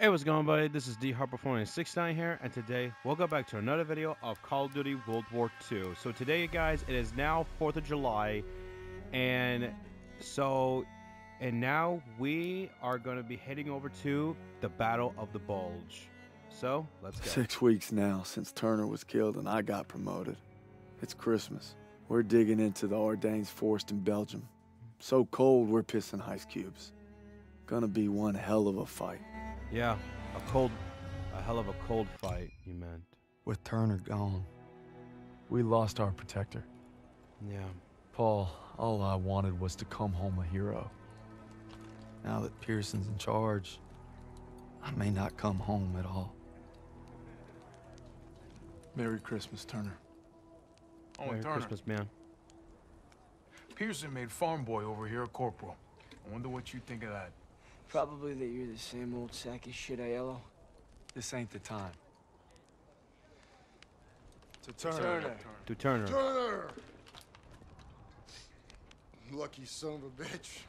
Hey, what's going buddy? This is D Harper 469 here, and today we'll back to another video of Call of Duty World War II. So today, guys, it is now 4th of July, and so, and now we are going to be heading over to the Battle of the Bulge. So, let's go. Six weeks now since Turner was killed and I got promoted. It's Christmas. We're digging into the Ardennes forest in Belgium. So cold, we're pissing ice cubes. Gonna be one hell of a fight. Yeah, a cold, a hell of a cold fight, you meant. With Turner gone, we lost our protector. Yeah. Paul, all I wanted was to come home a hero. Now that Pierson's in charge, I may not come home at all. Merry Christmas, Turner. Oh, Merry Turner. Christmas, man. Pierson made farm boy over here a corporal. I wonder what you think of that. Probably that you're the same old sack of shit, Aiello. This ain't the time. To Turner. To Turner. Turner! Lucky son of a bitch.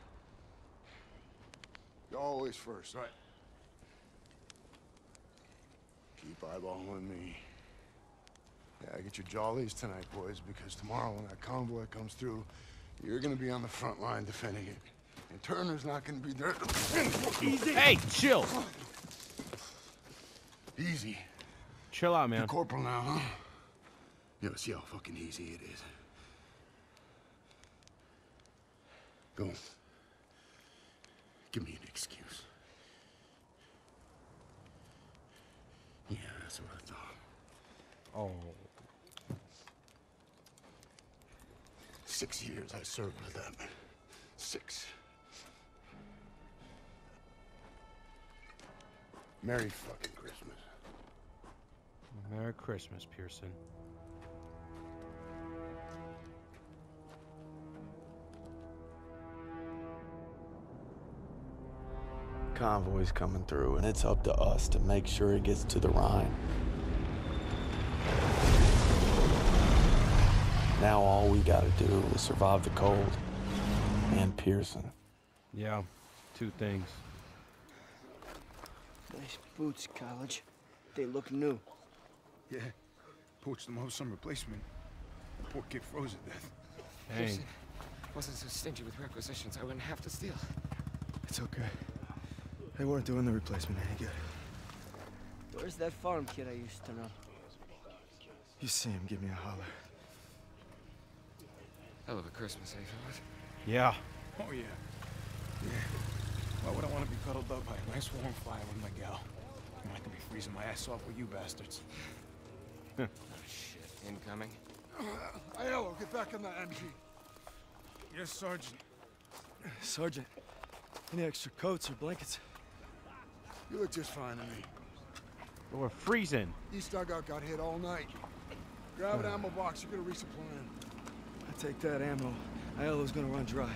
You're always first. Right. Keep eyeballing me. Yeah, I get your jollies tonight, boys, because tomorrow when that convoy comes through, you're gonna be on the front line defending it. And Turner's not gonna be there. Easy. Hey, chill. Easy. Chill out, You're man. corporal now, huh? Yeah, see how fucking easy it is. Go. Give me an excuse. Yeah, that's what I thought. Oh. Six years I served with them. Six. Merry fucking Christmas. Merry Christmas, Pierson. Convoy's coming through, and it's up to us to make sure it gets to the Rhine. Now all we gotta do is survive the cold and Pierson. Yeah, two things. Nice boots, college. They look new. Yeah. Poached them up some replacement. The Poor kid froze to death. Dang. Wasn't so stingy with requisitions, I wouldn't have to steal. It's okay. They weren't doing the replacement any good. Where's that farm kid I used to know? You see him, give me a holler. Hell of a Christmas, eh, fellas? Yeah. Oh, yeah. Yeah. Why would I want to be cuddled up by a nice warm fire with my gal? When I could be freezing my ass off with you bastards. Oh, shit. Incoming? Uh, Aiello, get back in the MG. Yes, Sergeant. Sergeant, any extra coats or blankets? You look just fine to me. But we're freezing. East dugout got hit all night. Grab an ammo box, you're gonna resupply in. I take that ammo. Aiello's gonna run dry.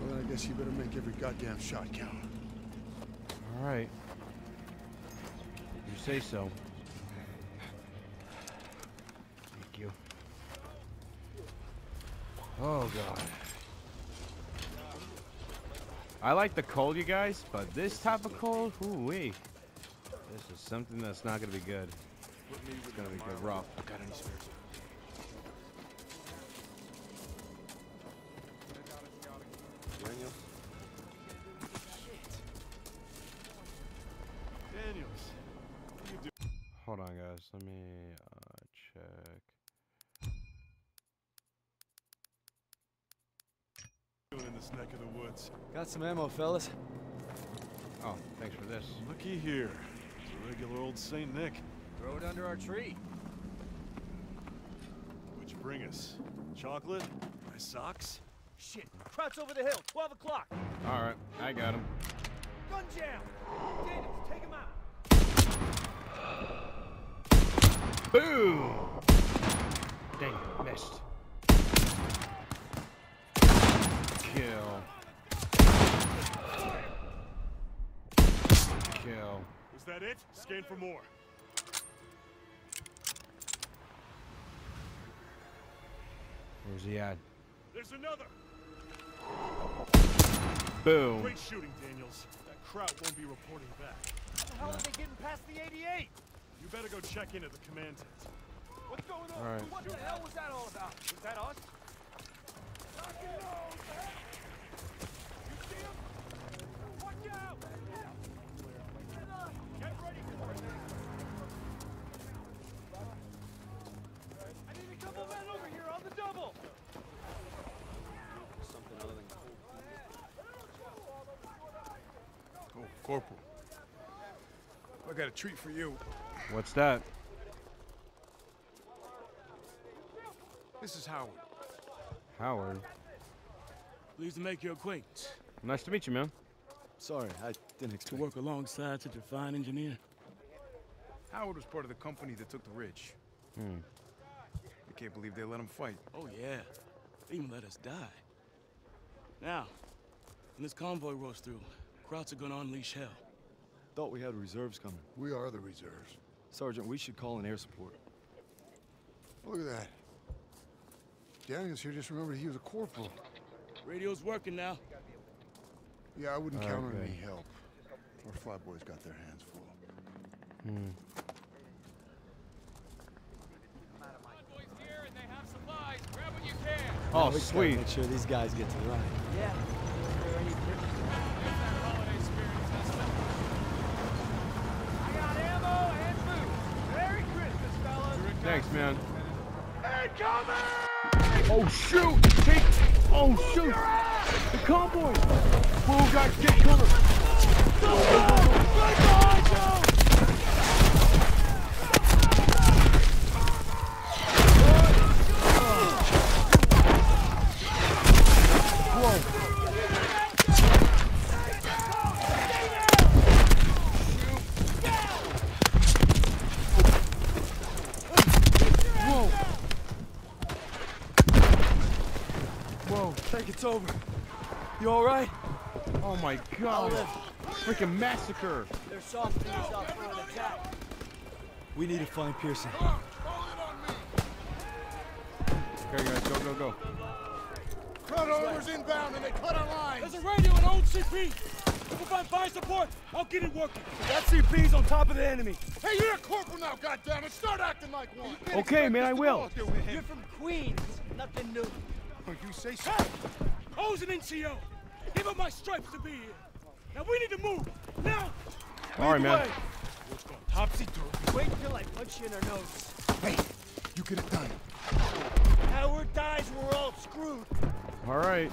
Well, I guess you better make every goddamn shot count. All right. You say so. Thank you. Oh god. I like the cold, you guys, but this type of cold, ooh wee. This is something that's not gonna be good. It's gonna be good rough. Got some ammo, fellas. Oh, thanks for this. Looky here. It's a regular old Saint Nick. Throw it under our tree. What'd you bring us? Chocolate? My socks? Shit! Crouch over the hill, 12 o'clock! All right, I got him. Gun jam! Daniels, take him out! Boom! Dang, missed. Kill. Kill. Was that it? Scan for more. Where's he at? There's another! Boom. Great shooting, Daniels. That crowd won't be reporting back. How the hell are they getting past the 88? You better go check into the command tent. What's going on? All right. What the hell was that all about? Was that us? Lock and load, man. You see him? Watch out! Oh, Corporal. I got a treat for you. What's that? This is Howard. Howard. Pleased to make your acquaintance. Nice to meet you, man. Sorry, I didn't expect... To work alongside such a fine engineer. Howard was part of the company that took the ridge. Hmm. I can't believe they let him fight. Oh, yeah. They even let us die. Now, when this convoy rolls through, Krauts are gonna unleash hell. Thought we had reserves coming. We are the reserves. Sergeant, we should call in air support. Look at that. Daniels here just remembered he was a corporal. Radio's working now. Yeah, I wouldn't count on any help. Our flatboys got their hands full. Hmm. Convoy's here and they have supplies. Grab what you can. Oh, we sweet. Make sure these guys get to the ride. Yeah. Is there any difference? There's that holiday spirit. That's I got ammo and food. Merry Christmas, fellas. Thanks, man. Incoming! Oh shoot! Take! Oh shoot! The convoy! Whoa, guys, get cover! Whoa! Whoa! Think it's over. You all right? Oh my god! Freaking massacre! They're softening us up for an attack. We need to find Pierson. Okay, guys, go, go, go. Crowd armor's inbound and they cut our lines! There's a radio and old CP. If we find fire support, I'll get it working. That CP's on top of the enemy. Hey, you're a corporal now, goddammit! Start acting like one! Okay, man, I will. You're from Queens. Nothing new. Oh, you say so? O's an NCO. Give up my stripes to be here. Now we need to move. Now. All right, man. Let's go topsy-turvy. Wait till I punch you in our nose. Hey, you get it done. Howard dies, we're all screwed. All right,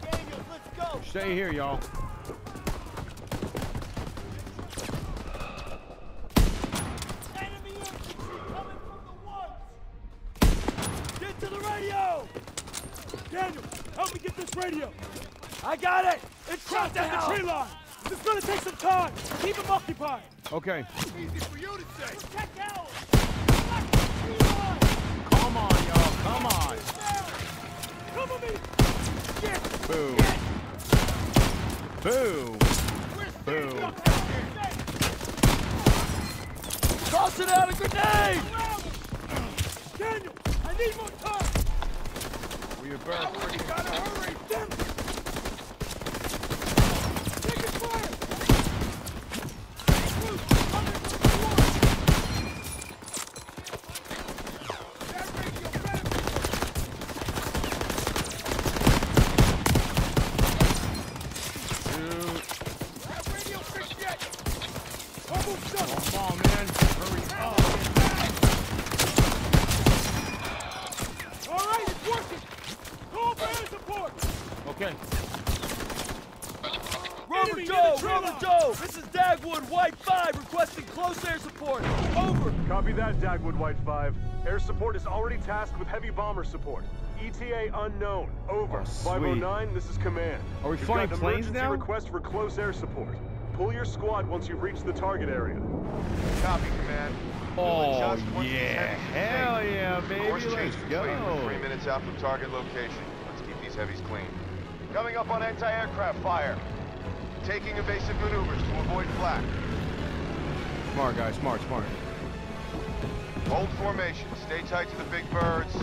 Daniels, let's go. stay here, y'all. Enemy infantry coming from the woods! Get to the radio. Daniel, help me get this radio. I got it. It's crossed at the tree line. It's gonna take some time. Keep them occupied. Okay, Easy for you to say. Check out! come on, y'all, come on. Cover me. Boom. Boom. Boom. Toss it out a grenade. Daniel, I need more time. We better freaking Gotta hurry. Damn it. Taking fire. shoot. Almost done. Come on, man. Hurry up. All right, it's working. Call for air support. Okay. Robert Enemy Joe, near the tree Robert line. Joe, this is Dagwood, White 5, requesting close air support. Over. Copy that, Dagwood White 5. Air support is already tasked with heavy bomber support. ETA unknown. Over. Oh, sweet. 509, this is command. Are we We've flying got an planes emergency now? request for close air support. Pull your squad once you've reached the target area. Copy, Command. Oh, Just one yeah. Hell yeah, baby. Course baby. change Let's complete. We're go. Three minutes out from target location. Let's keep these heavies clean. Coming up on anti-aircraft fire. Taking evasive maneuvers to avoid flak. Smart, guys. Smart, smart. Hold formation. Stay tight to the big birds.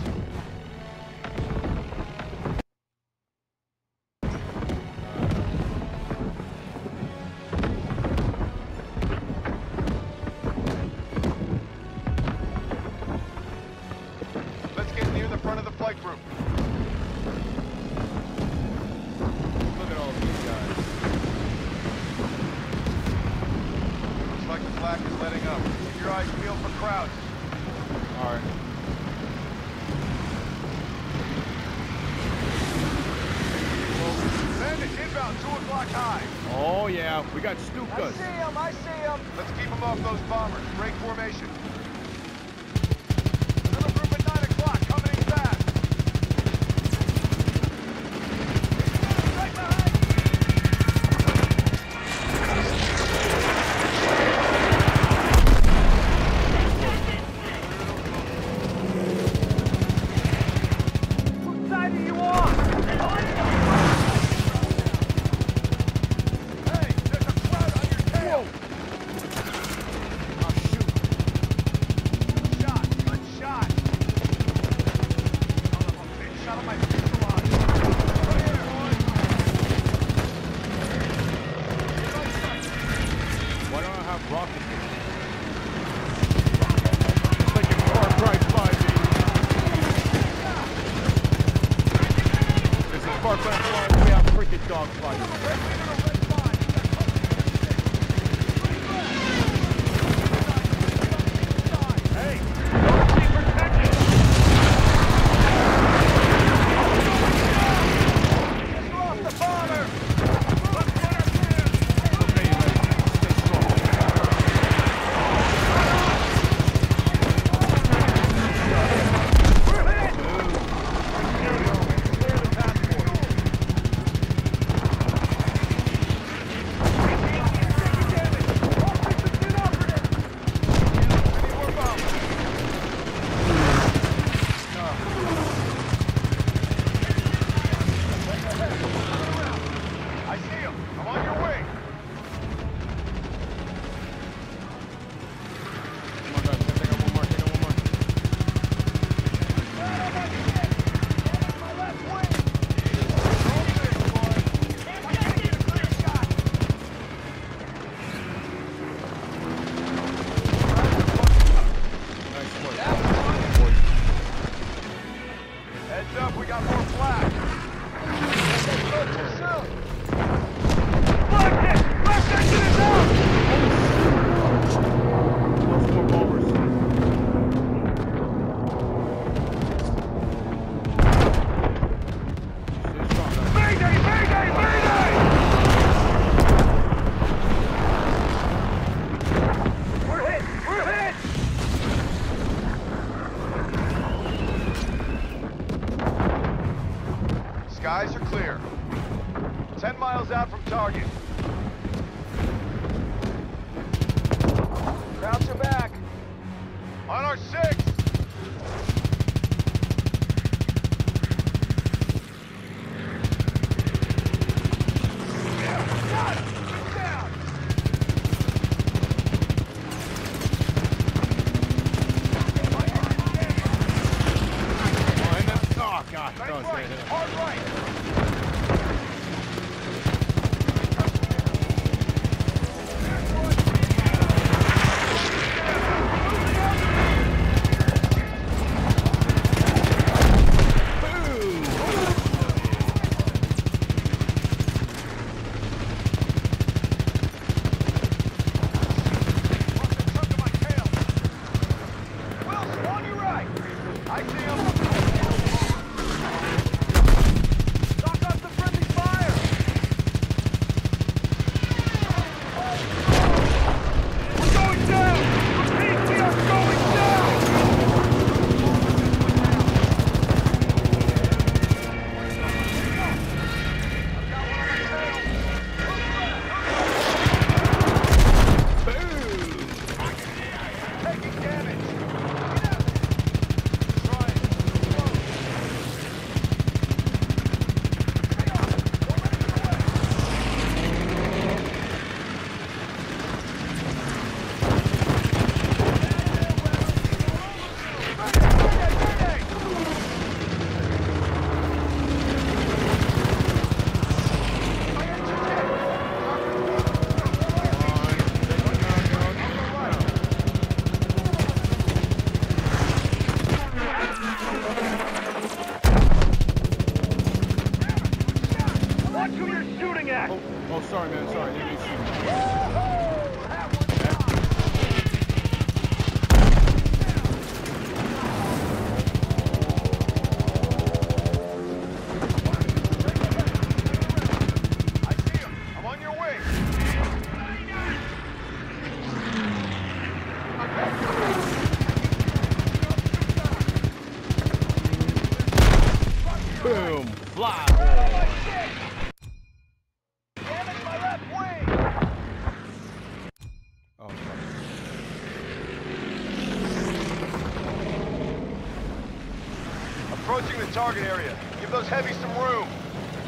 Target area. Give those heavies some room.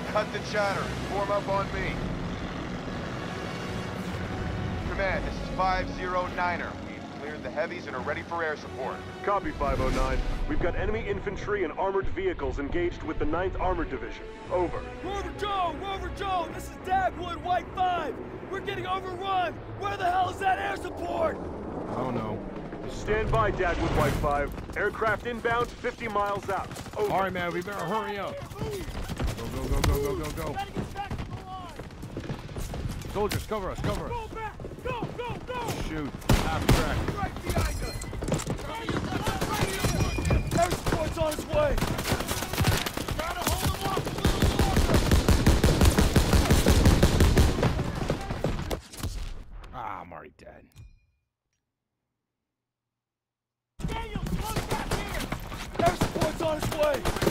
Cut the chatter. Form up on me. Command, this is 509er. We've cleared the heavies and are ready for air support. Copy, 509. We've got enemy infantry and armored vehicles engaged with the 9th Armored Division. Over. Rover Joe! Rover Joe! This is Dagwood, White 5! We're getting overrun! Where the hell is that air support? Oh no. Stand by, Dagwood White 5. Aircraft inbound 50 miles out. Over. All right, man. We better hurry up. Go, go, go, go, go, go, go. Back to the line! Soldiers, cover us, cover us. Go back! Go, go, go! Shoot. Half track. Right behind us! Air support's on its way! Gotta hold them off a little Ah, I'm already dead. longer! Daniel, slow back here! Air support's on its way!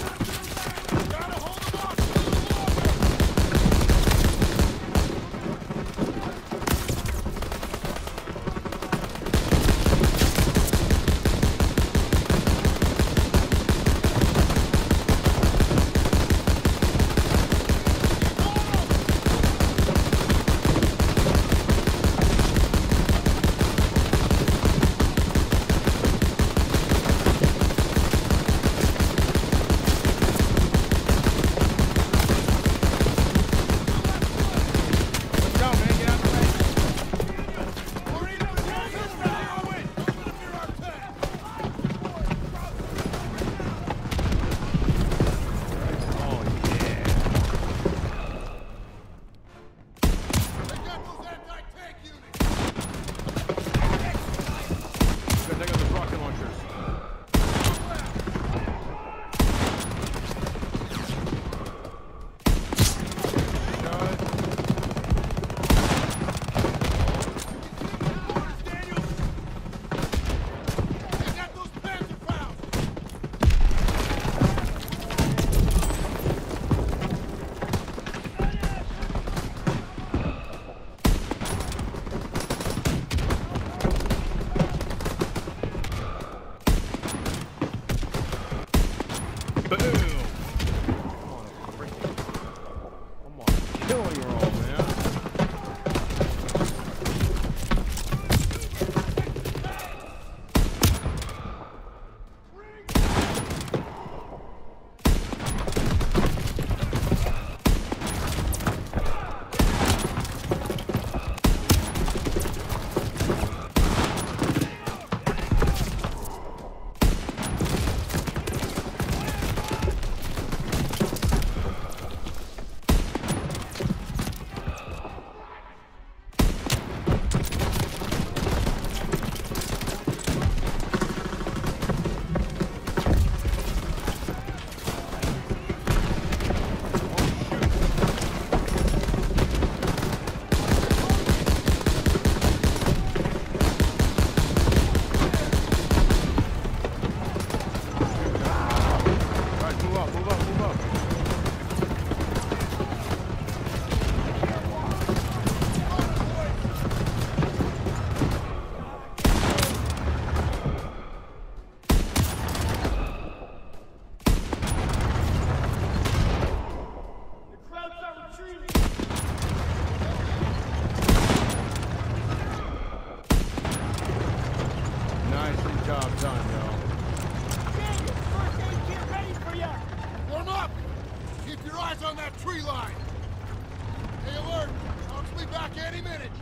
30 minutes.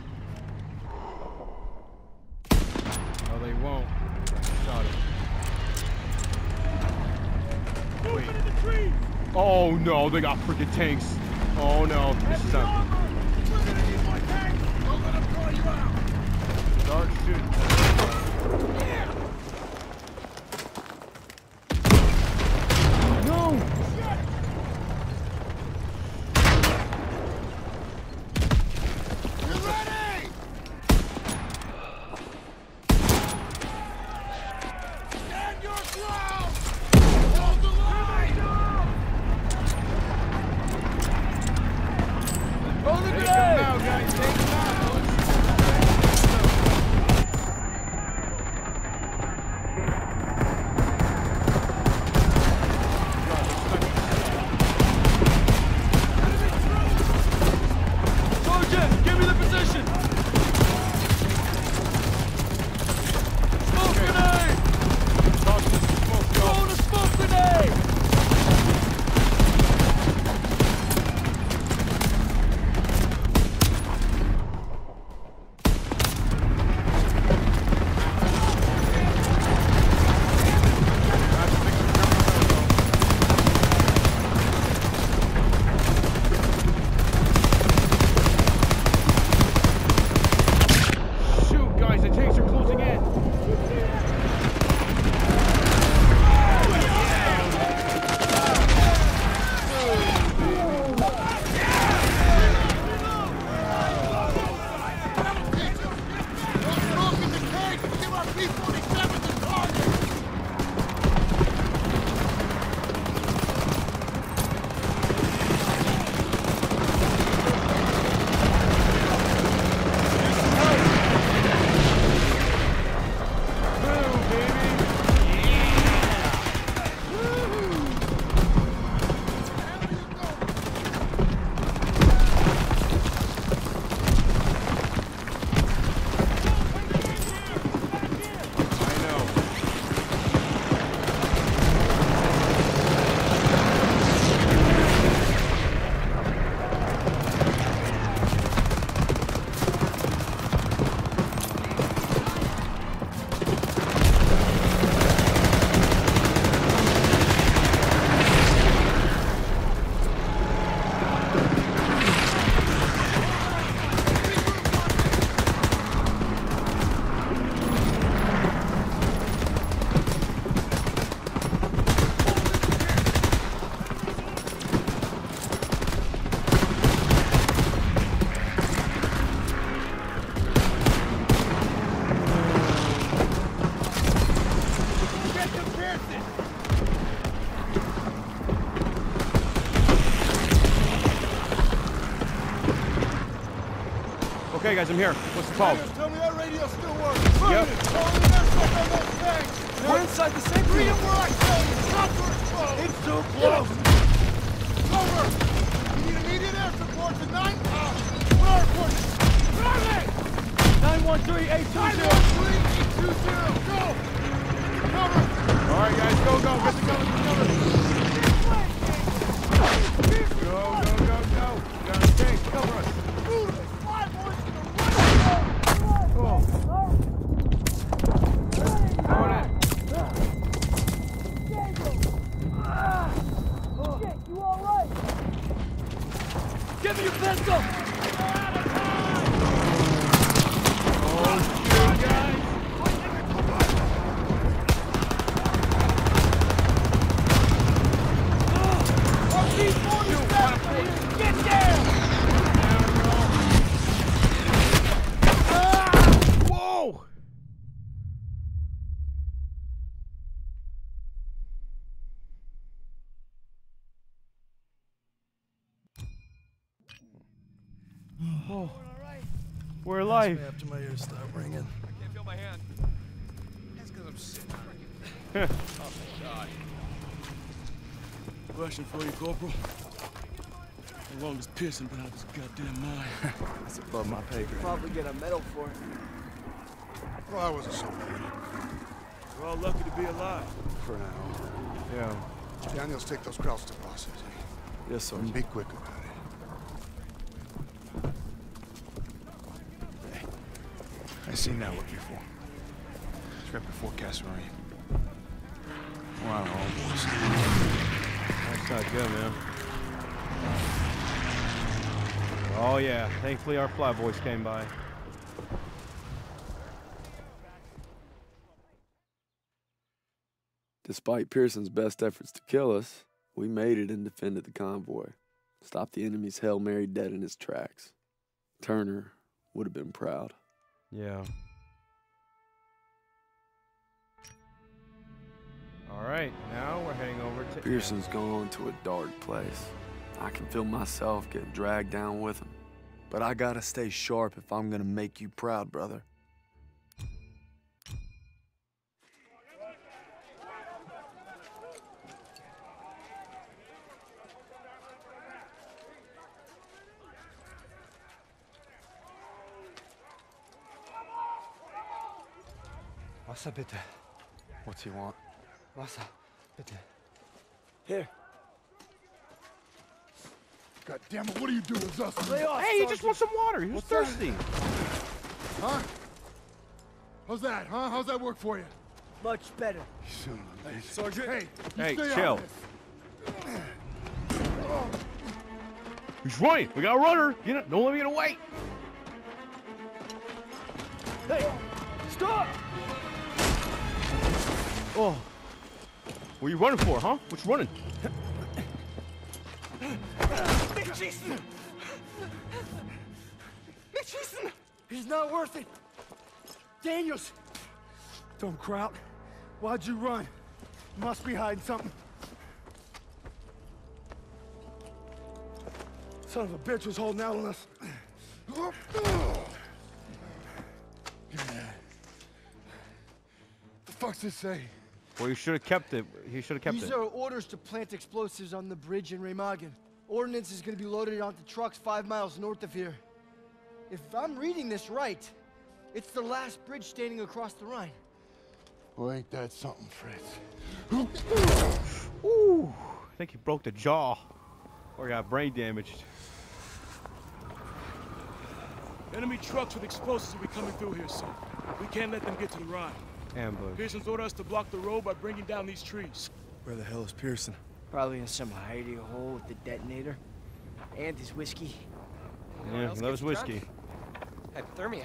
No, they won't. Shot him. Wait. Oh no, they got freaking tanks. Oh no, this is on. Okay, guys, I'm here. What's the call? Daniels, tell me that radio still works. Yep. Vernon, call in air support on those tanks. We're inside the safe Read room. it where I tell you. Contour is closed. It's too close. Over. We need immediate air support to nine. Uh, where are coordinates? Charlie! 913-820. 913-820. Go. Cover. All right, guys, go, go. Get the cover, get the cover. Go, go, go, go. Got a tank. Cover us. Oh. Going in. Me pistol. We're alive. After my ears start ringing. I can't feel my hand. That's because I'm sitting on it. oh, my God. Question for you, Corporal. How long has Pierson been out of his goddamn mind? That's above my pay grade. Probably get a medal for it. Well, I wasn't so bad. We're all lucky to be alive. For now. Yeah. Daniels, take those Krauts to bosses, eh? Yes, sir. And be quick about it. Hey, I seen that look before. It's right before Kasserine. Wow, all boys. That's not good, man. Oh, yeah. Thankfully, our fly boys came by. Despite Pierson's best efforts to kill us, we made it and defended the convoy. Stopped the enemy's Hail Mary dead in his tracks. Turner would have been proud. Yeah. All right, now we're heading over to Pierson's gone to a dark place. I can feel myself getting dragged down with him. But I gotta stay sharp if I'm gonna make you proud, brother. Wasser bitte. What's he want? Wasser bitte. Here. God damn it, what are you doing, Zussman? Lay off, Hey, he just Sergeant. wants some water. He was What's that? thirsty. Huh? How's that, huh? How's that work for you? Much better. Son of a bitch. Sergeant. Hey, you Hey, stay chill. out. He's running. We got a runner. Get it. Don't let me get away. Hey, stop! Oh. What are you running for, huh? What you running? Mitchison! Mitchison! He's not worth it. Daniels, Don't Kraut. Why'd you run? Must be hiding something. Son of a bitch was holding out on us. The fuck's this say? Well, you should have kept it. He should have kept These it. These are orders to plant explosives on the bridge in Remagen. Ordnance is gonna be loaded onto trucks five miles north of here. If I'm reading this right, it's the last bridge standing across the Rhine. Well, ain't that something, Fritz? Ooh, I think he broke the jaw, or got brain damaged. Enemy trucks with explosives will be coming through here soon. We can't let them get to the Rhine. Ambush. Pierson's ordered us to block the road by bringing down these trees. Where the hell is Pierson? Probably in some hidey hole with the detonator. And his whiskey. Yeah, loves whiskey. Hypothermia.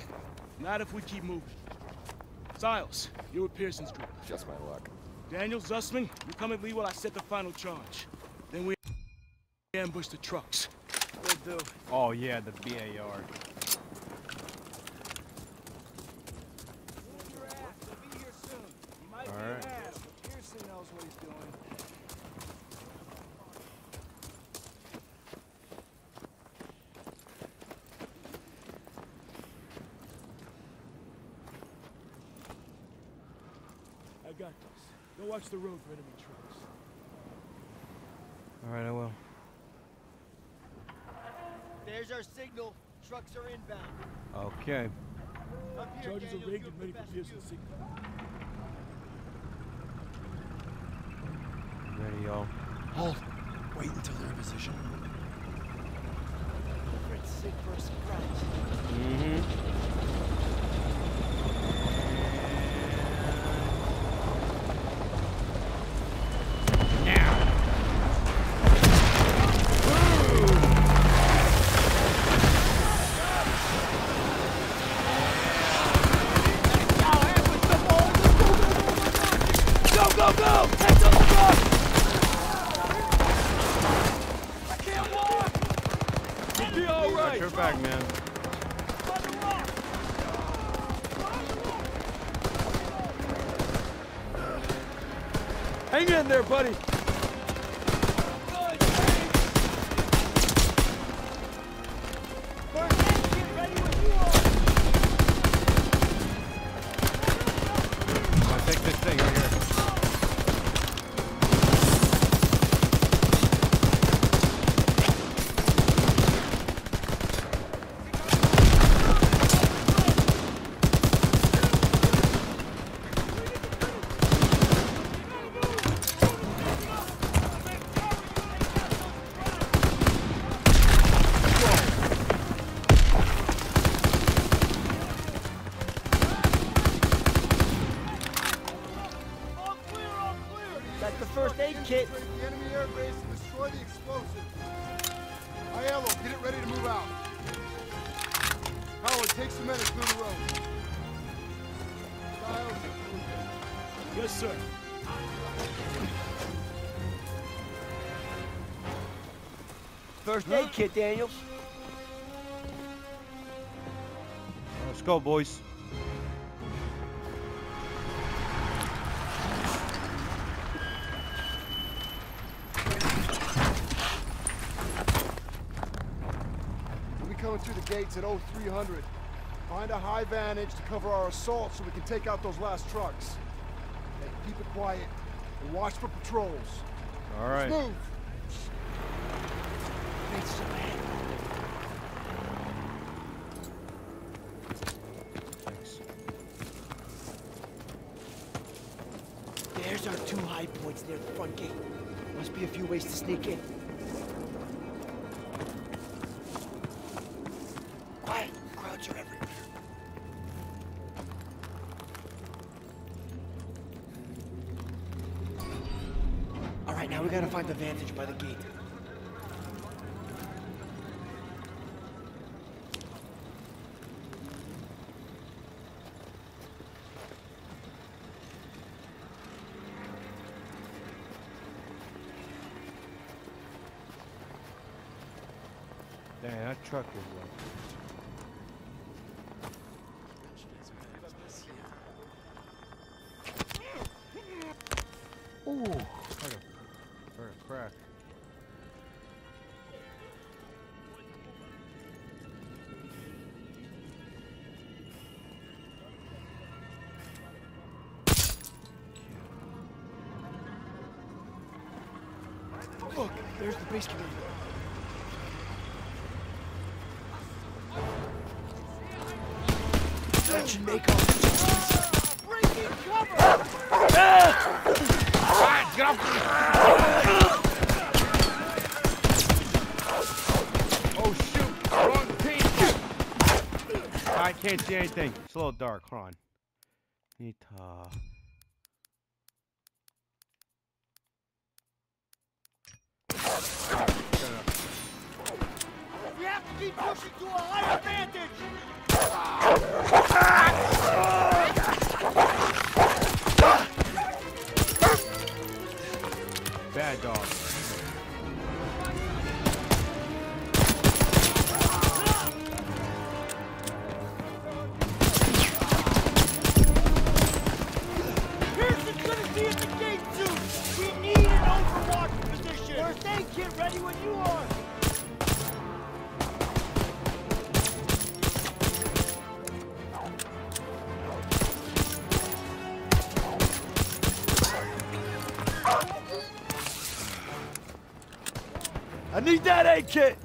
Not if we keep moving. Stiles, you're with Pierson's group. Just my luck. Daniel Zussman, you come and lead while I set the final charge. Then we ambush the trucks. Will do. Oh yeah, the BAR. All right. Pierson knows what he's doing. I got this. Go watch the road for enemy trucks. All right, I will. There's our signal. Trucks are inbound. Okay. Up here, Charges are rigged and ready for best signal. Ready, y'all. Hold. Wait until they're in position. Fritz, sit for a surprise. Got your back, man. Hang in there, buddy. First aid kit, Daniels. Let's go, boys. we'll be coming through the gates at 0300. Find a high vantage to cover our assault so we can take out those last trucks. Hey, keep it quiet and watch for patrols. All right. Move! There's our two high points near the front gate. Must be a few ways to sneak in. Quiet. Crowds are everywhere. All right, now we gotta find the vantage by the gate. Damn, that truck is like. Ooh, heard a, heard a crack. Look, there's the base commander. Make! Oh team! I can't see anything. It's a little dark. Hold on. Need to. We have to keep pushing to a higher advantage! Bad dog. First aid ready when you are! Need that aid kit!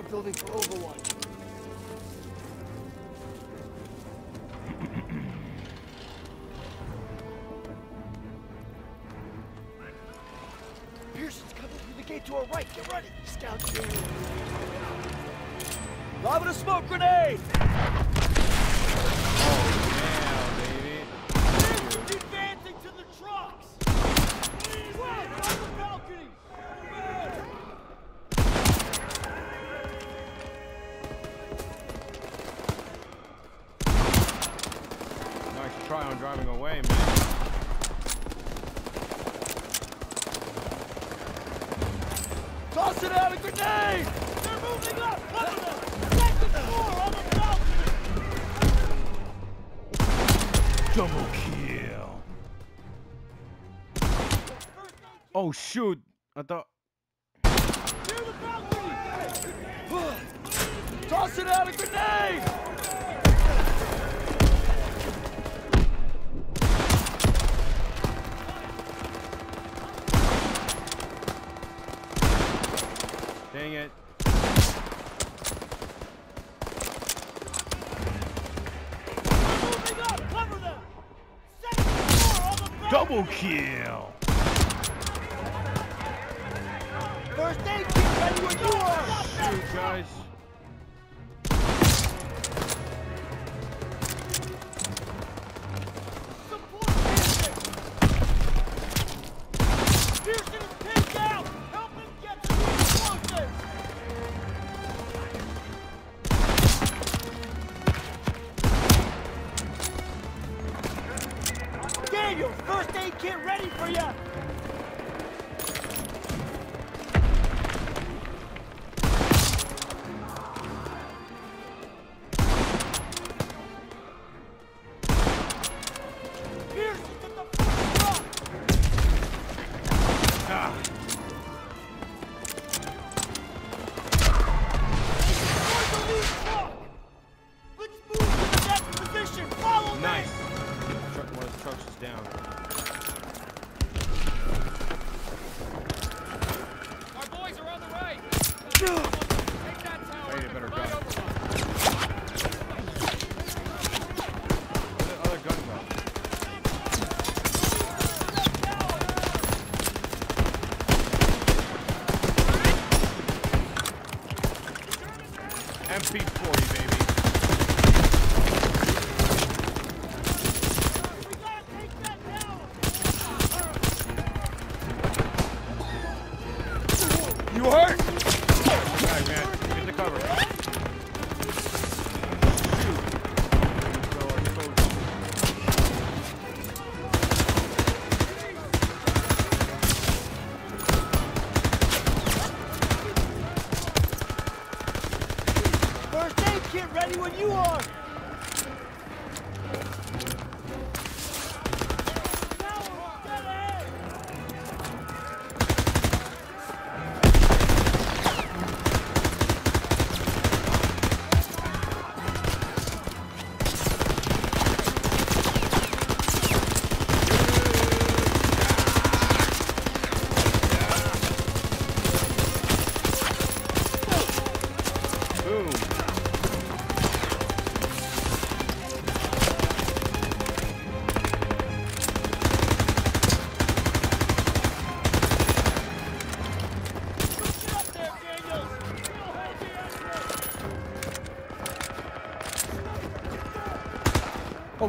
The building for Overwatch. Pierson's coming through the gate to our right. Get ready. Scout area. A smoke grenade! Yeah, shoot! I thought. Near the balcony! Toss it out a grenade! Dang it. Double up! Guys.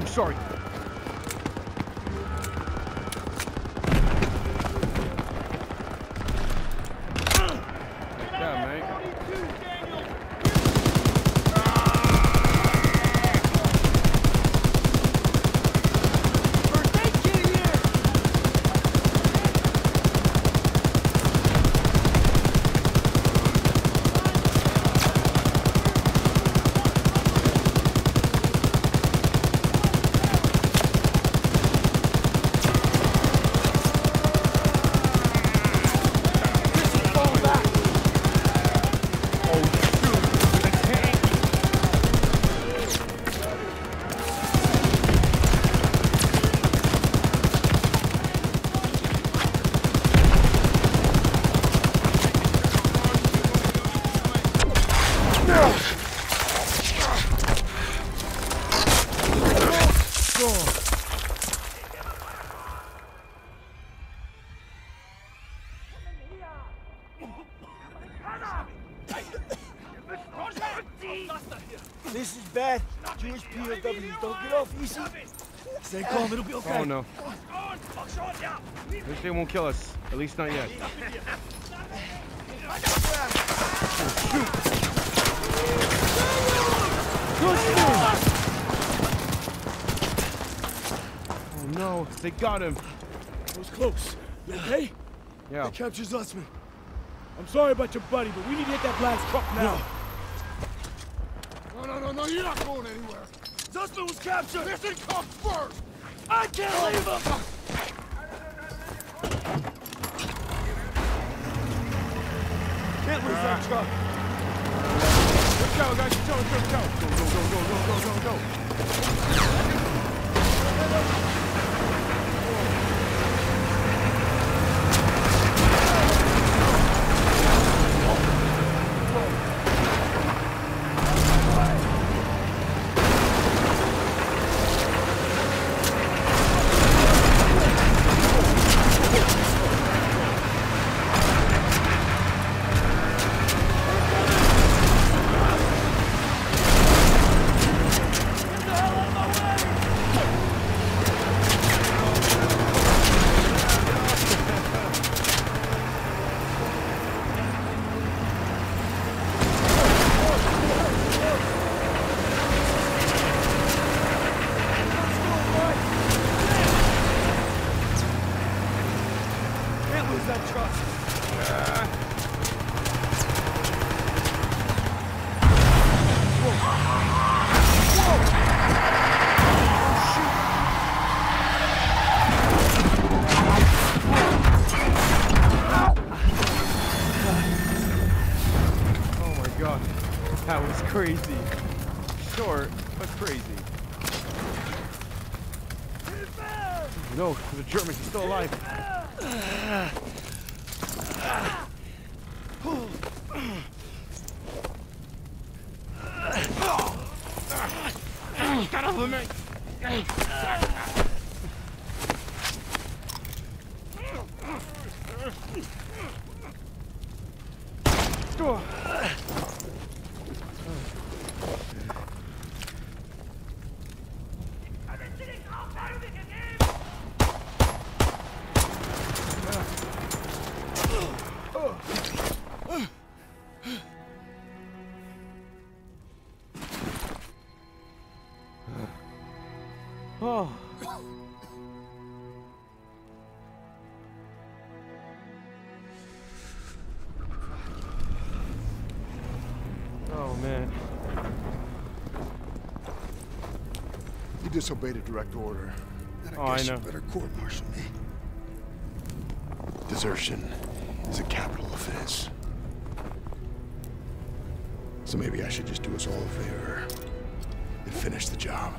Sorry. Oh, no. At least they won't kill us. At least not yet. Oh no, they got him. That was close. You okay? Yeah. They captured Zussman. I'm sorry about your buddy, but we need to hit that blast truck now. No, no, no, no, you're not going anywhere. Zussman was captured! Listen, come first. I can't leave him! Can't lose that truck. Let's go, guys. Let's go, let's go, let's go. Go, go, go, go, go, go, go, crazy. Short, but crazy. No, the Germans are still alive. Disobeyed a direct order. Then Oh, I guess know. you better court-martial me. Desertion is a capital offense. So maybe I should just do us all a favor and finish the job.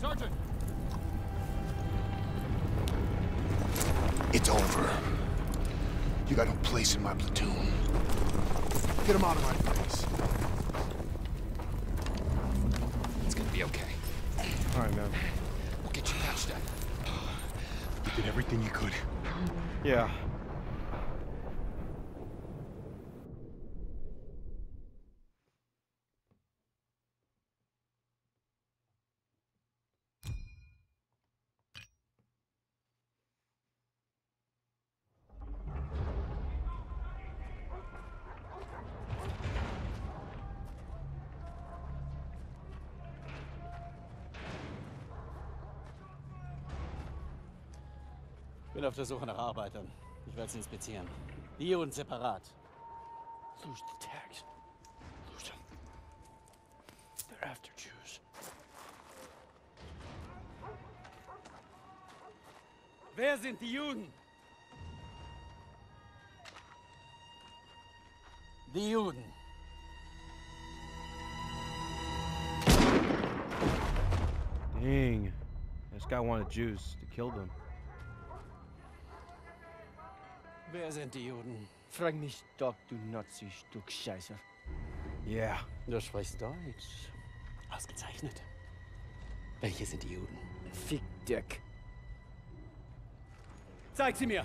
Sergeant! It's over. You got no place in my platoon. Get him out of my face. It's gonna be okay. All right, man. We'll get you patched up. You did everything you could. Yeah. Auf der Suche nach Arbeitern. Ich werde sie inspizieren. Die und separat. Lose the tags. Lose them. They're after Jews. Wer sind die Juden? Die Juden. Dang. This guy wanted Jews to kill them. Wer sind die Juden? Frag mich doch, du Nazi-Stück Scheiße. Yeah. Du sprichst Deutsch. Ausgezeichnet. Welche sind die Juden? Fick Dick. Zeig sie mir!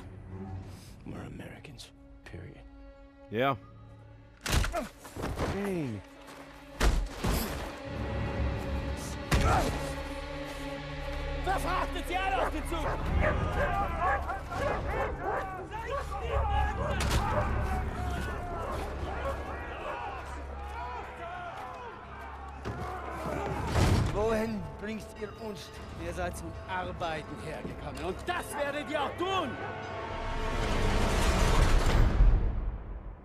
We're Americans. Period. Yeah. Dang. Verfrachtet sie alle auf den Zug! Wohin bringst ihr uns? Ihr seid zum Arbeiten hergekommen und das werdet ihr auch tun!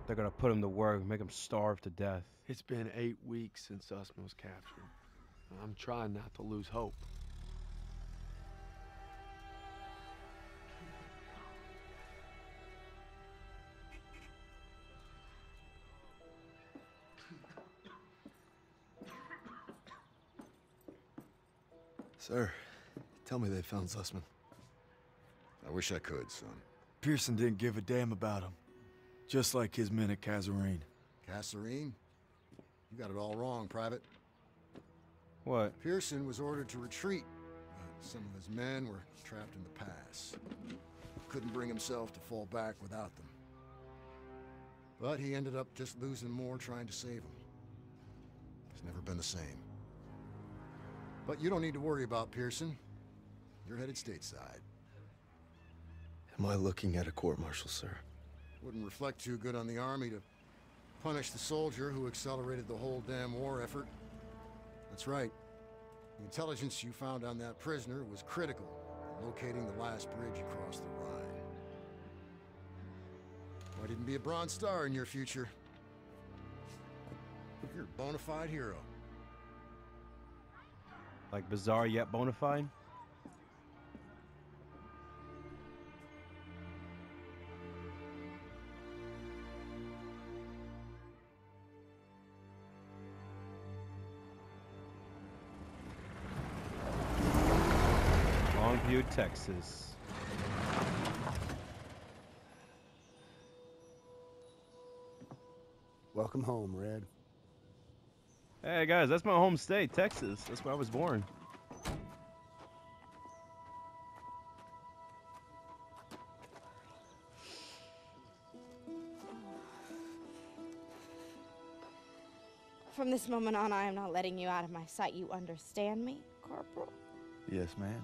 They're gonna put him to work, make him starve to death. It's been eight weeks since Zussman was captured. I'm trying not to lose hope. Sir, tell me they found Zussman. I wish I could, son. Pierson didn't give a damn about him. Just like his men at Kazarine. Kasserine? You got it all wrong, Private. What? Pierson was ordered to retreat, but some of his men were trapped in the pass. Couldn't bring himself to fall back without them. But he ended up just losing more trying to save them. It's never been the same. But you don't need to worry about Pierson. You're headed stateside. Am I looking at a court-martial, sir? Wouldn't reflect too good on the Army to punish the soldier who accelerated the whole damn war effort. That's right. The intelligence you found on that prisoner was critical in locating the last bridge across the Rhine. Why didn't be a Bronze Star in your future? You're a bona fide hero. Like bizarre yet bona fide? Longview, Texas. Welcome home, Red. Hey guys, that's my home state, Texas. That's where I was born. From this moment on, I am not letting you out of my sight. You understand me, Corporal? Yes, ma'am.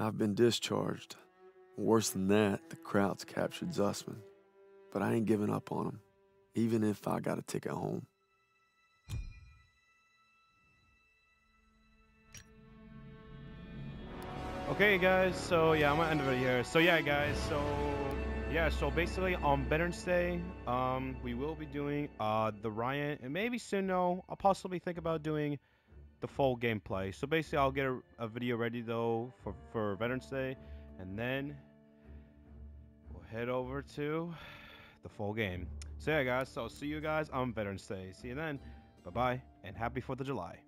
I've been discharged. Worse than that, the Krauts captured Zussman. But I ain't giving up on him, even if I got a ticket home. Okay, guys. So yeah, I'm gonna end video here. So yeah, guys. So yeah. So basically, on Veterans Day, um, we will be doing uh the Ryan, and maybe soon. No, I'll possibly think about doing the full gameplay. So basically, I'll get a, a video ready though for for Veterans Day, and then we'll head over to the full game. So yeah, guys. So see you guys on Veterans Day. See you then. Bye bye, and happy Fourth of July.